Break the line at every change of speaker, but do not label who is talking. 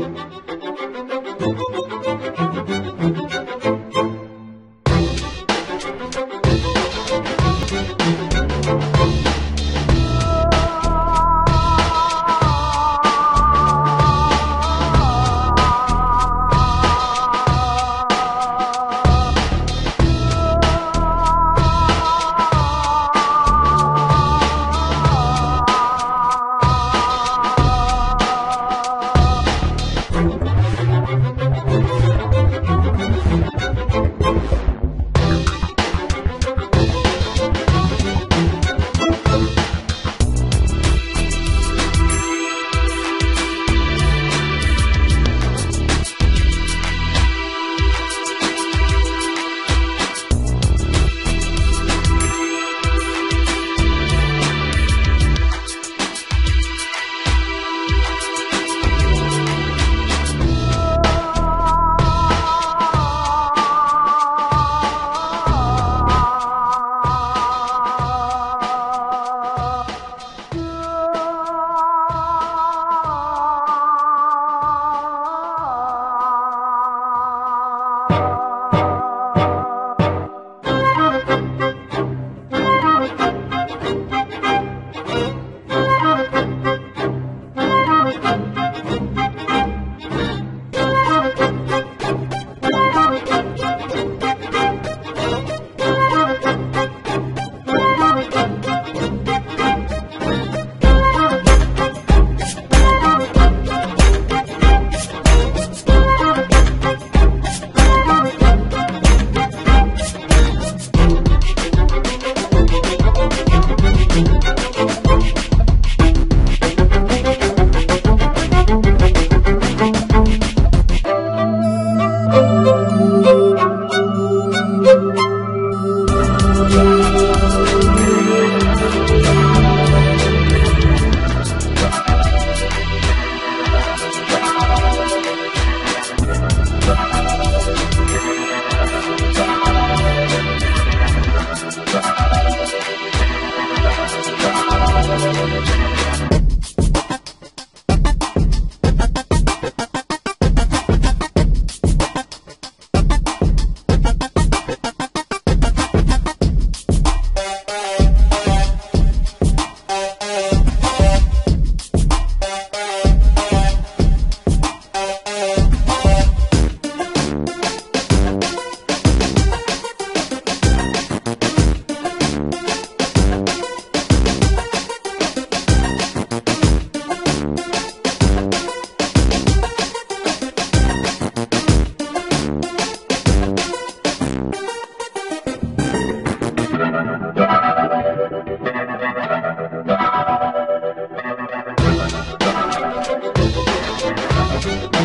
Thank you.
College. Thank you.